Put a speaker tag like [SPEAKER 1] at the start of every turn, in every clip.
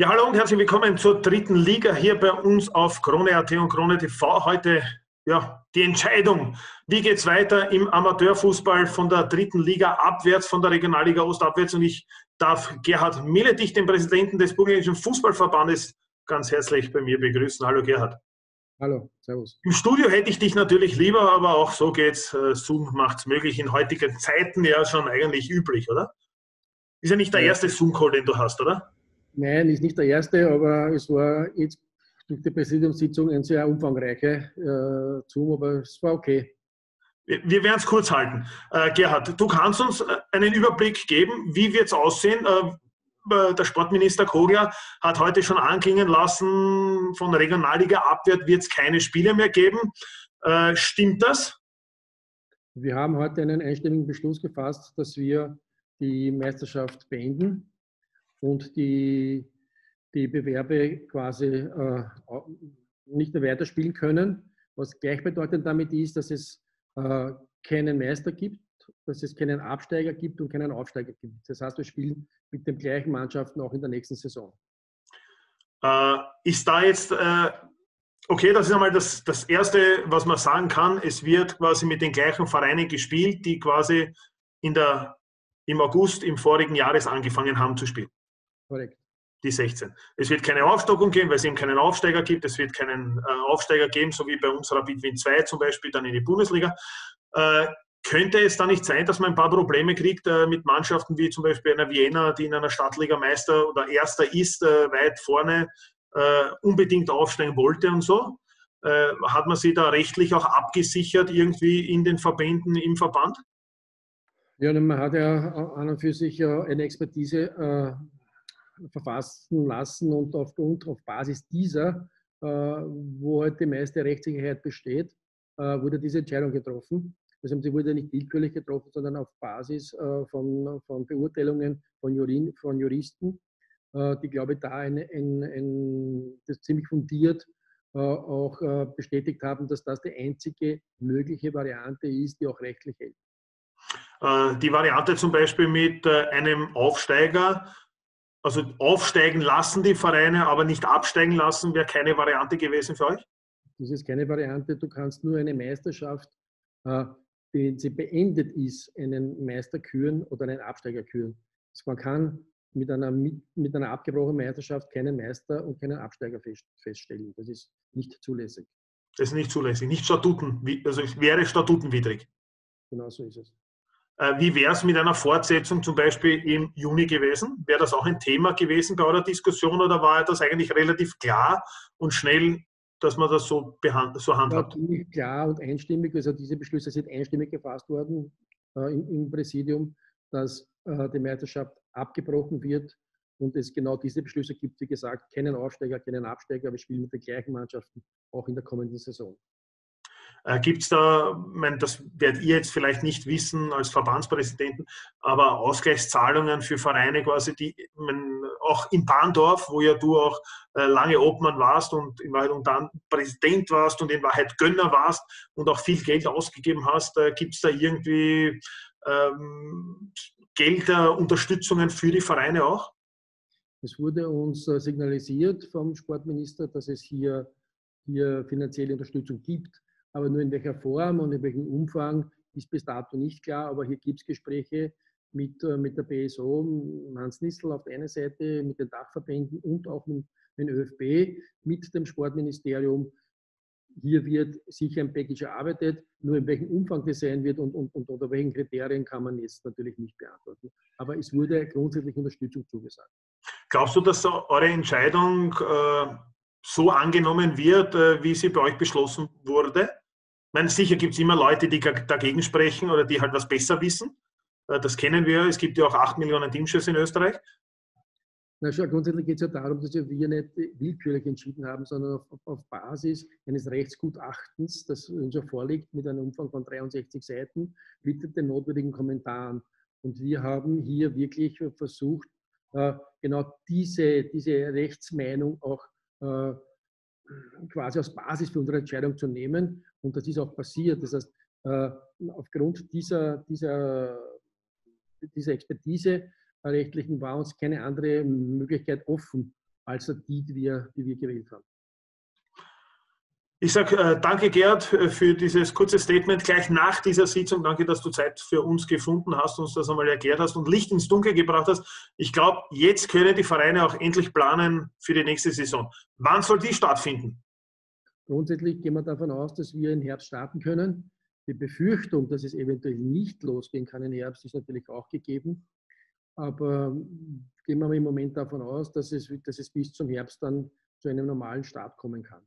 [SPEAKER 1] Ja, hallo und herzlich willkommen zur dritten Liga hier bei uns auf Krone.at und Krone TV. Heute ja, die Entscheidung. Wie geht es weiter im Amateurfußball von der dritten Liga abwärts, von der Regionalliga Ost abwärts? Und ich darf Gerhard Milletich, den Präsidenten des Burgenländischen Fußballverbandes, ganz herzlich bei mir begrüßen. Hallo Gerhard.
[SPEAKER 2] Hallo, servus.
[SPEAKER 1] Im Studio hätte ich dich natürlich lieber, aber auch so geht's. Äh, Zoom macht es möglich. In heutigen Zeiten ja schon eigentlich üblich, oder? Ist ja nicht der erste Zoom-Call, den du hast, oder?
[SPEAKER 2] Nein, ist nicht der erste, aber es war jetzt durch die Präsidiumssitzung ein sehr umfangreiche äh, Zoom, aber es war okay.
[SPEAKER 1] Wir, werden es kurz halten. Äh, Gerhard, du kannst uns äh, einen Überblick geben, wie wird es aussehen? Äh, der Sportminister Kogler hat heute schon anklingen lassen, von Regionalliga abwärts wird es keine Spiele mehr geben. Äh, stimmt das?
[SPEAKER 2] Wir haben heute einen einstimmigen Beschluss gefasst, dass wir die Meisterschaft beenden und die, die Bewerbe quasi äh, nicht mehr weiterspielen können. Was gleichbedeutend damit ist, dass es äh, keinen Meister gibt, dass es keinen Absteiger gibt und keinen Aufsteiger gibt. Das heißt, wir spielen mit den gleichen Mannschaften auch in der nächsten Saison.
[SPEAKER 1] Äh, ist da jetzt, äh, okay, das ist einmal das, das Erste, was man sagen kann. Es wird quasi mit den gleichen Vereinen gespielt, die quasi in der, im August im vorigen Jahres angefangen haben zu spielen.
[SPEAKER 2] Korrekt.
[SPEAKER 1] Die 16. Es wird keine Aufstockung geben, weil es eben keinen Aufsteiger gibt. Es wird keinen äh, Aufsteiger geben, so wie bei uns Rapid Wien 2 zum Beispiel, dann in die Bundesliga. Äh, könnte es da nicht sein, dass man ein paar Probleme kriegt äh, mit Mannschaften wie zum Beispiel einer Vienna, die in einer Stadtliga Meister oder Erster ist, äh, weit vorne äh, unbedingt aufsteigen wollte und so? Äh, hat man sie da rechtlich auch abgesichert irgendwie in den Verbänden, im Verband?
[SPEAKER 2] Ja, man hat ja an und für sich eine Expertise verfassen lassen und aufgrund, auf Basis dieser, äh, wo halt die meiste Rechtssicherheit besteht, äh, wurde diese Entscheidung getroffen. Also sie wurde nicht willkürlich getroffen, sondern auf Basis äh, von, von Beurteilungen von, Jurin, von Juristen, die, glaube ich, da ein, ein, ein, das ziemlich fundiert auch bestätigt haben, dass das die einzige mögliche Variante ist, die auch rechtlich hält.
[SPEAKER 1] Die Variante zum Beispiel mit einem Aufsteiger also aufsteigen lassen die Vereine, aber nicht absteigen lassen, wäre keine Variante gewesen für euch?
[SPEAKER 2] Das ist keine Variante. Du kannst nur eine Meisterschaft, äh, die sie beendet ist, einen Meister küren oder einen Absteiger küren. Man kann mit einer, mit einer abgebrochenen Meisterschaft keinen Meister und keinen Absteiger feststellen. Das ist nicht zulässig.
[SPEAKER 1] Das ist nicht zulässig. Nicht Statuten, also es wäre statutenwidrig.
[SPEAKER 2] Genau so ist es.
[SPEAKER 1] Äh, wie wäre es mit einer Fortsetzung zum Beispiel im Juni gewesen? Wäre das auch ein Thema gewesen bei eurer Diskussion oder war das eigentlich relativ klar und schnell, dass man das so, so handhabt?
[SPEAKER 2] Ja, klar und einstimmig. Also diese Beschlüsse sind einstimmig gefasst worden äh, im, im, Präsidium, dass äh, die Meisterschaft abgebrochen wird und es genau diese Beschlüsse gibt, wie gesagt, keinen Aufsteiger, keinen Absteiger. Wir spielen mit den gleichen Mannschaften auch in der kommenden Saison.
[SPEAKER 1] Äh, Gibt es da, mein, das werdet ihr jetzt vielleicht nicht wissen als Verbandspräsidenten, aber Ausgleichszahlungen für Vereine quasi, die mein, auch in Bahndorf, wo ja du auch äh, lange Obmann warst und in Wahrheit und dann Präsident warst und in Wahrheit Gönner warst und auch viel Geld ausgegeben hast, äh, gibt es da irgendwie ähm, Gelder, Unterstützungen für die Vereine auch?
[SPEAKER 2] Es wurde uns äh, signalisiert vom Sportminister, dass es hier, hier finanzielle Unterstützung gibt aber nur in welcher Form und in welchem Umfang ist bis dato nicht klar. Aber hier gibt es Gespräche mit, äh, mit der BSO, Hans Nissel auf der einen Seite, mit den Dachverbänden und auch mit dem ÖFB, mit dem Sportministerium. Hier wird sicher ein Package erarbeitet, nur in welchem Umfang das sein wird und, und, und unter welchen Kriterien kann man jetzt natürlich nicht beantworten. Aber es wurde grundsätzlich Unterstützung zugesagt.
[SPEAKER 1] Glaubst du, dass eure Entscheidung äh, so angenommen wird, äh, wie sie bei euch beschlossen wurde? Ich meine, sicher gibt es immer Leute, die dagegen sprechen oder die halt was besser wissen. Äh, das kennen wir. Es gibt ja auch 8 Millionen Teamchefs in Österreich.
[SPEAKER 2] Na schau, grundsätzlich geht es ja darum, dass wir nicht willkürlich entschieden haben, sondern auf, auf, Basis eines Rechtsgutachtens, das uns ja vorliegt mit einem Umfang von 63 Seiten, mit den notwendigen Kommentaren. Und wir haben hier wirklich versucht, äh, genau diese, diese Rechtsmeinung auch äh, quasi als Basis für unsere Entscheidung zu nehmen. Und das ist auch passiert. Das heißt, äh, aufgrund dieser, dieser, dieser Expertise rechtlichen war uns keine andere Möglichkeit offen, als die, die wir, die wir gewählt haben.
[SPEAKER 1] Ich sage äh, danke, Gerd, äh, für dieses kurze Statement gleich nach dieser Sitzung. Danke, dass du Zeit für uns gefunden hast, uns das einmal erklärt hast und Licht ins Dunkel gebracht hast. Ich glaube, jetzt können die Vereine auch endlich planen für die nächste Saison. Wann soll die stattfinden?
[SPEAKER 2] Grundsätzlich gehen wir davon aus, dass wir im Herbst starten können. Die Befürchtung, dass es eventuell nicht losgehen kann im Herbst, ist natürlich auch gegeben. Aber gehen wir im Moment davon aus, dass es, dass es bis zum Herbst dann zu einem normalen Start kommen kann.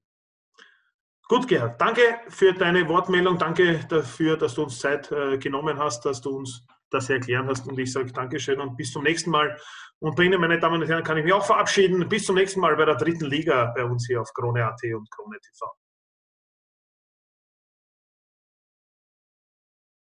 [SPEAKER 1] Gut, Gerhard, danke für deine Wortmeldung. Danke dafür, dass du uns Zeit äh, genommen hast, dass du uns das erklären hast. Und ich sage Dankeschön und bis zum nächsten Mal. Und bei Ihnen, meine Damen und Herren, kann ich mich auch verabschieden. Bis zum nächsten Mal bei der dritten Liga bei uns hier auf Krone.at und Krone TV.